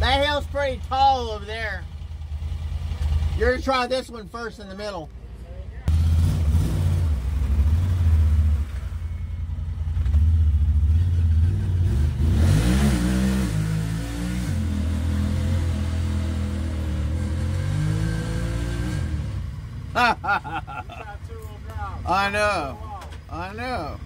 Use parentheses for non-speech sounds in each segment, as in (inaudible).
That hill's pretty tall over there. You're gonna try this one first in the middle. (laughs) I know. I know.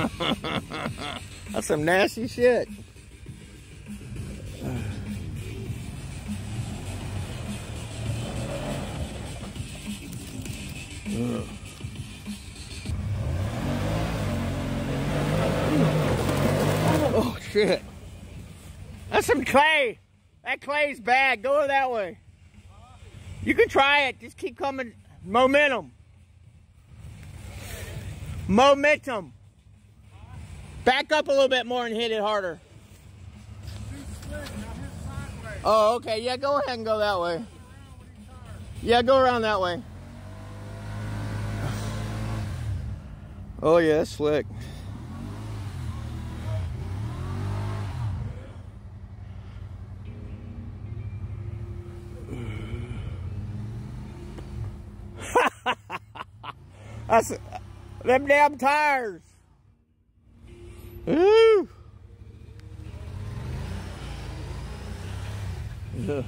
(laughs) That's some nasty shit. (sighs) Oh shit. That's some clay. That clay's bad. Go that way. You can try it. Just keep coming. Momentum. Momentum. Back up a little bit more and hit it harder. Oh, okay. Yeah, go ahead and go that way. Yeah, go around that way. Oh, yeah, that's slick. (laughs) That's them damn tires. Ooh. Yeah.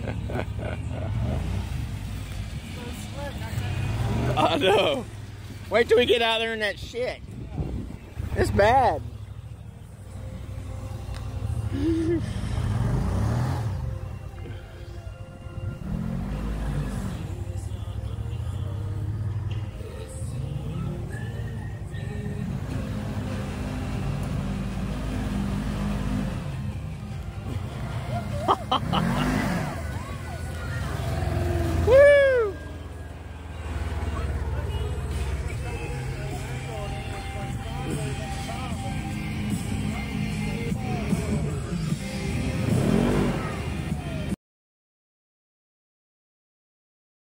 (laughs) I know. Wait till we get out there in that shit. It's bad. (laughs)